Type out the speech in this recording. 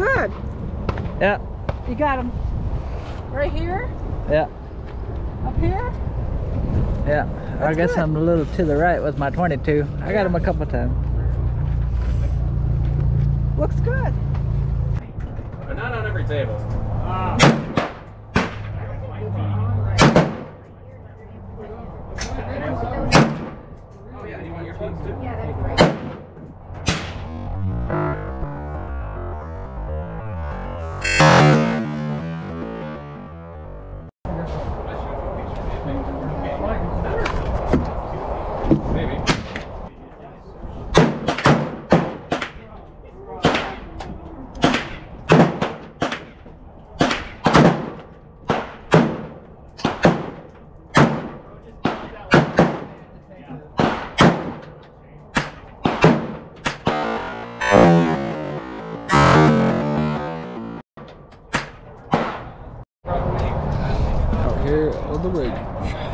Yeah, You got them right here, yeah, up here. yeah. I guess good. I'm a little to the right with my 22. I got him a couple times. Looks good. But not on every table. Ah. Oh yeah, you want your phones too? Maybe. Out here on the range.